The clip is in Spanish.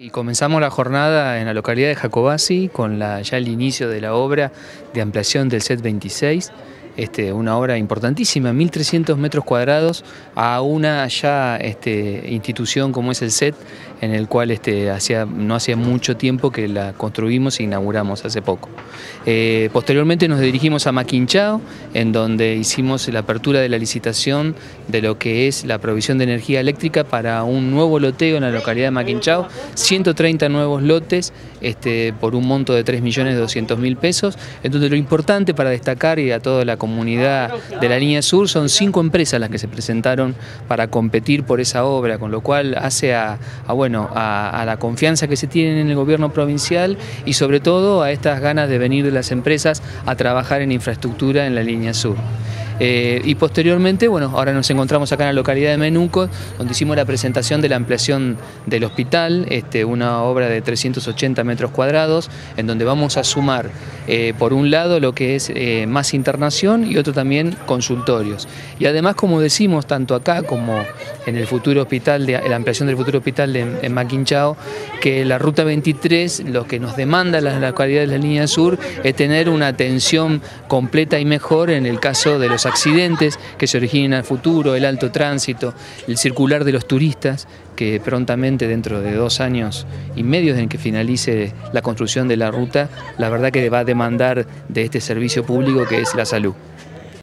Y comenzamos la jornada en la localidad de Jacobasi con la, ya el inicio de la obra de ampliación del set 26. Este, una obra importantísima, 1.300 metros cuadrados a una ya este, institución como es el SET, en el cual este, hacía, no hacía mucho tiempo que la construimos e inauguramos hace poco. Eh, posteriormente nos dirigimos a Maquinchao, en donde hicimos la apertura de la licitación de lo que es la provisión de energía eléctrica para un nuevo loteo en la localidad de Maquinchao, 130 nuevos lotes este, por un monto de 3.200.000 pesos, entonces lo importante para destacar y a toda la comunidad comunidad de la línea sur, son cinco empresas las que se presentaron para competir por esa obra, con lo cual hace a, bueno, a, la confianza que se tiene en el gobierno provincial y sobre todo a estas ganas de venir de las empresas a trabajar en infraestructura en la línea sur. Eh, y posteriormente, bueno, ahora nos encontramos acá en la localidad de Menuco, donde hicimos la presentación de la ampliación del hospital, este, una obra de 380 metros cuadrados, en donde vamos a sumar, eh, por un lado, lo que es eh, más internación y otro también consultorios. Y además, como decimos, tanto acá como en el futuro hospital, de, la ampliación del futuro hospital en, en Maquinchao, que la ruta 23, lo que nos demanda la localidad de la línea sur es tener una atención completa y mejor en el caso de los accidentes que se originen al futuro, el alto tránsito, el circular de los turistas, que prontamente dentro de dos años y medio en que finalice la construcción de la ruta, la verdad que va a demandar de este servicio público que es la salud.